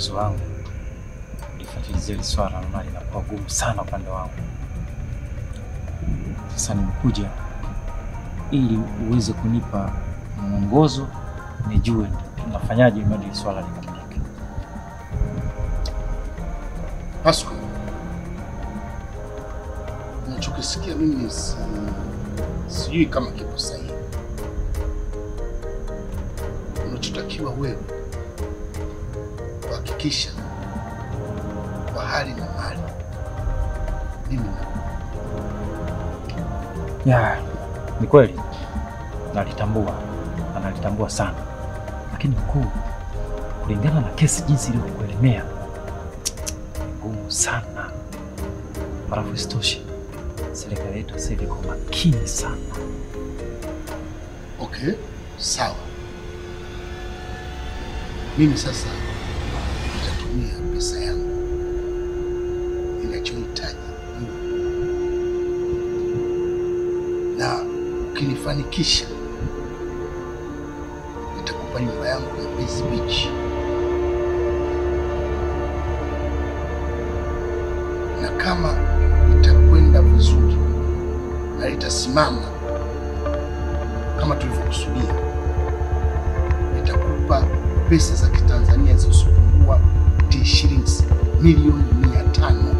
ya wangu kulifuatilizia hili swala, naona linakuwa gumu sana upande wangu. Sasa nimekuja ili uweze kunipa mwongozo, nijue nafanyaje ili hili swala likamilike. Pasco, nachokisikia mimi si, sijui kama kipo sahihi. Unachotakiwa wewe kuhakikisha kwa hali na mali mimi na Ya, ni kweli nalitambua analitambua nalitambua sana, lakini mkuu, kulingana na kesi jinsi ilivyokuelemea ngumu sana. Halafu isitoshe serikali yetu sasa iko makini sana. Okay, sawa. Mimi sasa nitatumia pesa yangu. Ninachohitaji na ukinifanikisha nitakupa nyumba yangu ya Mbezi Beach. Na kama itakwenda vizuri na itasimama kama tulivyokusudia, nitakupa pesa za kitanzania zisizopungua T shillings milioni mia tano.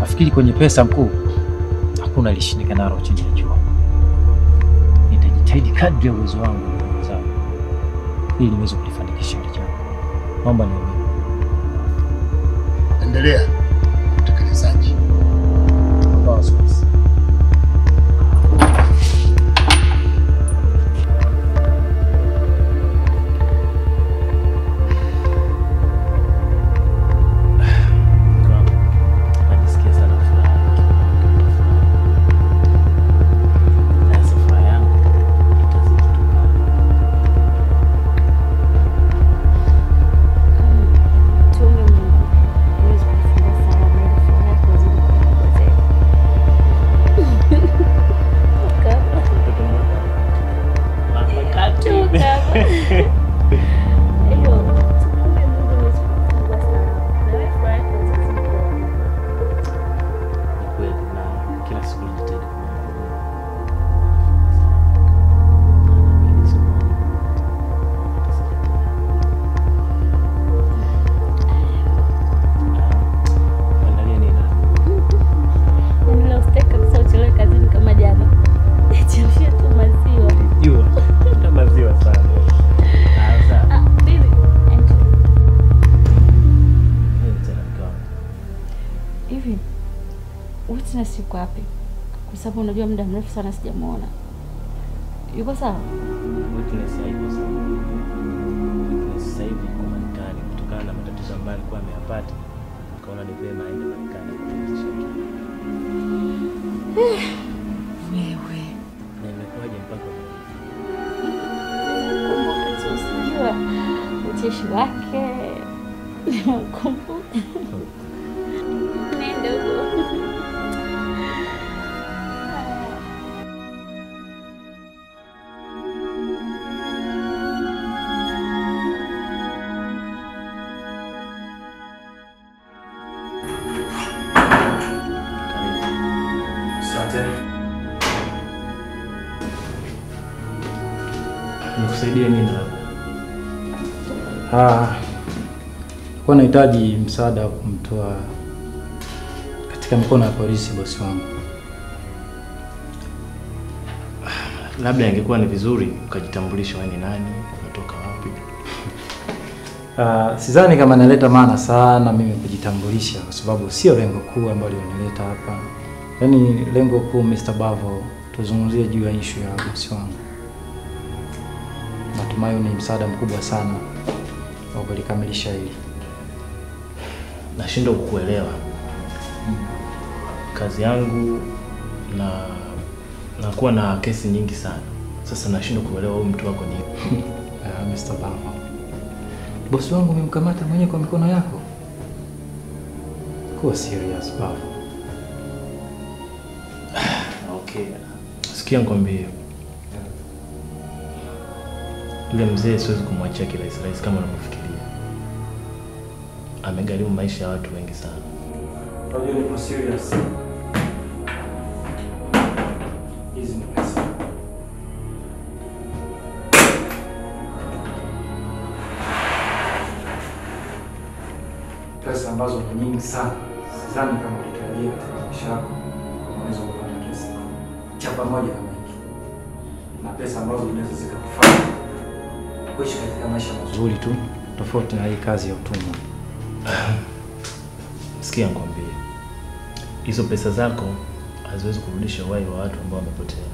Nafikiri kwenye pesa mkuu, hakuna lishindikanalo chini ya jua. Nitajitahidi kadri ya uwezo wangu za ili niweze kulifanikisha hili jambo. Naomba niamini. Endelea Witness yuko wapi? Kwa sababu unajua muda mrefu sana sijamuona. Yuko sawa? Witness haiko sawa. Witness sasa hivi yuko Marekani kutokana na matatizo ambayo alikuwa ameyapata, akaona ni vyema aende Marekani kupumzisha akili. Wewe. Na imekuwaje mpaka Kumbuka ucheshi wake. nimekumbuka. Nenda huko. Kwa nahitaji msaada wa kumtoa katika mikono ya polisi bosi wangu. Labda ingekuwa ni vizuri ukajitambulisha wewe ni nani, unatoka wapi. Uh, sidhani kama naleta maana sana mimi kujitambulisha kwa sababu sio lengo kuu ambalo linaleta hapa. Yaani lengo kuu Mr. Bavo, tuzungumzie juu ya issue ya bosi wangu. Natumai ni msaada mkubwa sana wa kulikamilisha hili. Nashindwa kukuelewa. Kazi yangu na nakuwa na kesi nyingi sana. Sasa nashindwa kuelewa huyu mtu wako ni Uh, Mr. Bama. Bosi wangu umemkamata mwenyewe kwa mikono yako? Kuwa serious Bama. Okay. Sikia nikwambie. Yule mzee siwezi kumwachia kirahisi rahisi kama unavyofikiria. Amegharimu maisha ya watu wengi sana. Pesa. Ambazo ni nyingi sana. Sidhani kama ukitarajia katika maisha yako unaweza kupata kesi cha pamoja na mengi, na pesa ambazo zinaweza zikakufanya kuishi katika maisha mazuri tu, tofauti na hii kazi ya utumwa. Sikia nikwambie, hizo pesa zako haziwezi kurudisha uhai wa watu ambao wamepotea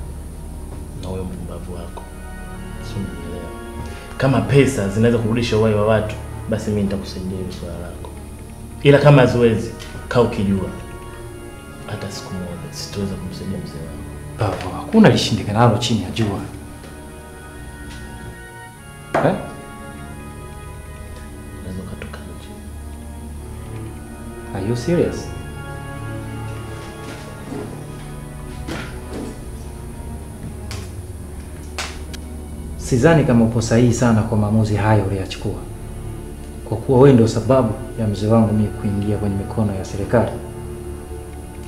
na huyo mpumbavu wako, si unielewa? Kama pesa zinaweza kurudisha uhai wa watu, basi mimi nitakusaidia hilo swala lako, ila kama haziwezi, kaa ukijua hata siku moja sitoweza kumsaidia mzee wangu. Baba, hakuna lishindikanalo chini ya jua you serious? Sidhani kama upo sahihi sana kwa maamuzi hayo uliyachukua, kwa kuwa wewe ndio sababu ya mzee wangu mimi kuingia kwenye mikono ya serikali.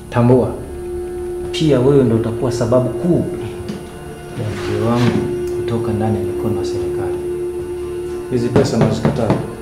Tambua pia wewe ndio utakuwa sababu kuu ya mzee wangu kutoka ndani ya mikono ya serikali. Hizi pesa nazikataa.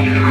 Okay,